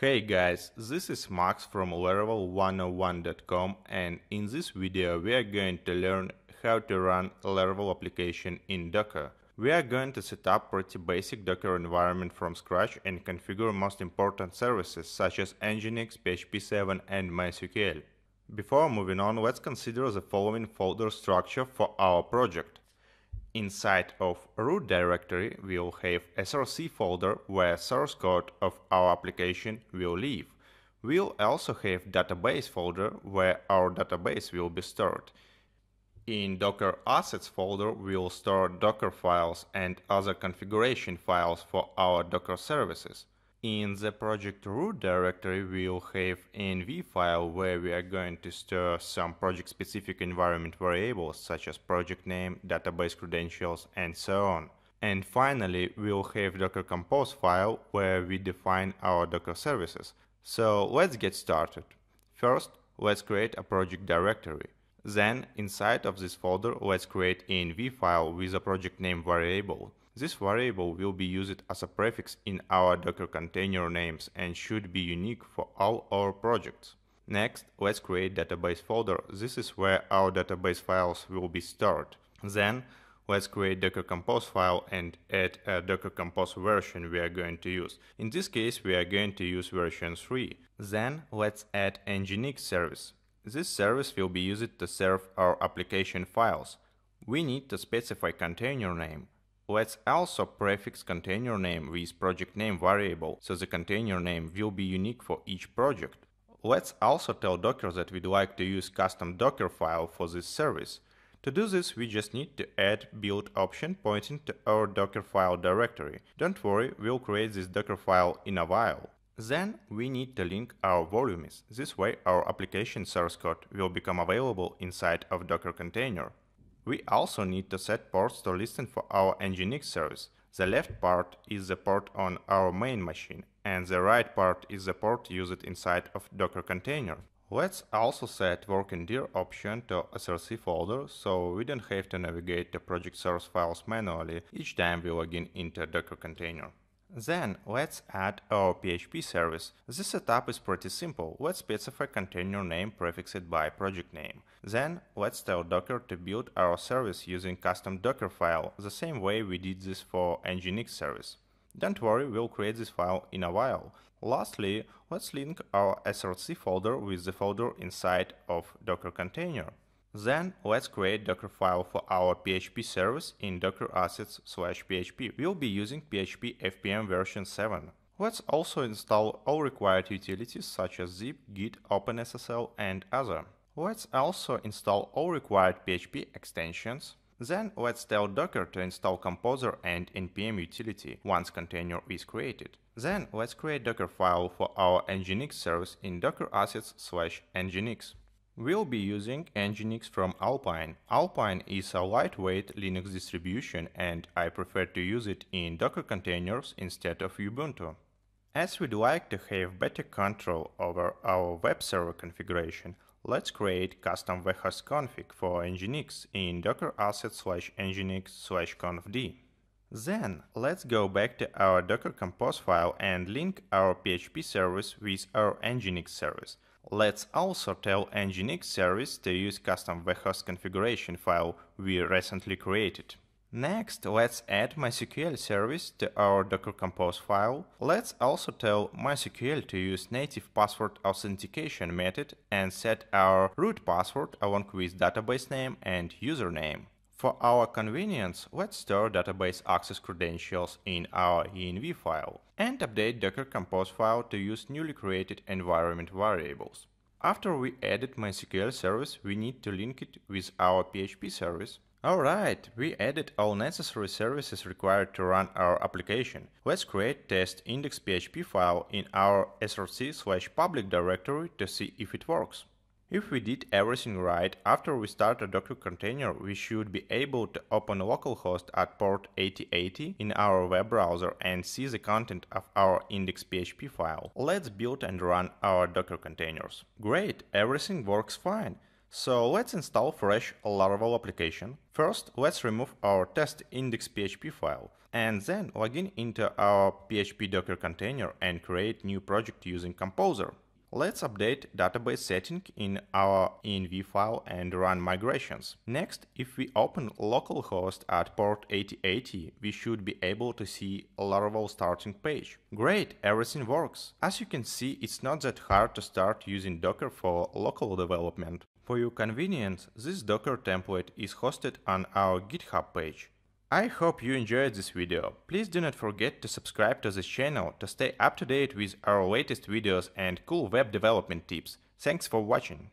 Hey guys, this is Max from Laravel101.com and in this video we are going to learn how to run a Laravel application in Docker. We are going to set up pretty basic Docker environment from scratch and configure most important services such as Nginx, PHP 7 and MySQL. Before moving on, let's consider the following folder structure for our project. Inside of root directory, we'll have src folder where source code of our application will live. We'll also have database folder where our database will be stored. In Docker Assets folder, we'll store Docker files and other configuration files for our Docker services. In the project root directory, we'll have env file where we are going to store some project-specific environment variables such as project name, database credentials, and so on. And finally, we'll have docker compose file where we define our Docker services. So let's get started. First, let's create a project directory. Then, inside of this folder, let's create env file with a project name variable. This variable will be used as a prefix in our Docker container names and should be unique for all our projects. Next, let's create database folder. This is where our database files will be stored. Then, let's create Docker Compose file and add a Docker Compose version we are going to use. In this case, we are going to use version 3. Then, let's add Nginx service. This service will be used to serve our application files. We need to specify container name. Let's also prefix container name with project name variable, so the container name will be unique for each project. Let's also tell Docker that we'd like to use custom Docker file for this service. To do this, we just need to add build option pointing to our Docker file directory. Don't worry, we'll create this Docker file in a while. Then we need to link our volumes. This way our application source code will become available inside of Docker container. We also need to set ports to listen for our Nginx service. The left part is the port on our main machine, and the right part is the port used inside of Docker container. Let's also set working dir option to src folder, so we don't have to navigate the project source files manually each time we log in into Docker container. Then let's add our PHP service. This setup is pretty simple. Let's specify container name prefixed by project name. Then let's tell Docker to build our service using custom Docker file, the same way we did this for Nginx service. Don't worry, we'll create this file in a while. Lastly, let's link our src folder with the folder inside of Docker container. Then let's create Docker file for our PHP service in docker assets slash php. We'll be using PHP FPM version 7. Let's also install all required utilities such as zip, git, OpenSSL and other. Let's also install all required PHP extensions. Then let's tell Docker to install Composer and npm utility once container is created. Then let's create Docker file for our Nginx service in docker assets slash nginx. We'll be using Nginx from Alpine. Alpine is a lightweight Linux distribution and I prefer to use it in Docker containers instead of Ubuntu. As we'd like to have better control over our web server configuration, let's create custom vhost config for Nginx in docker assets slash nginx slash confd. Then let's go back to our docker compose file and link our PHP service with our Nginx service. Let's also tell Nginx service to use custom vhost configuration file we recently created. Next, let's add MySQL service to our Docker Compose file. Let's also tell MySQL to use native password authentication method and set our root password along with database name and username. For our convenience, let's store database access credentials in our env file and update Docker Compose file to use newly created environment variables. After we added MySQL service, we need to link it with our PHP service. Alright, we added all necessary services required to run our application. Let's create test index.php file in our src slash public directory to see if it works. If we did everything right, after we start a Docker container, we should be able to open localhost at port 8080 in our web browser and see the content of our index.php file. Let's build and run our Docker containers. Great, everything works fine. So let's install fresh Laravel application. First, let's remove our test index.php file and then login into our PHP Docker container and create new project using Composer. Let's update database setting in our env file and run migrations. Next, if we open localhost at port 8080, we should be able to see Laravel starting page. Great, everything works. As you can see, it's not that hard to start using Docker for local development. For your convenience, this Docker template is hosted on our GitHub page. I hope you enjoyed this video. Please do not forget to subscribe to this channel to stay up to date with our latest videos and cool web development tips. Thanks for watching.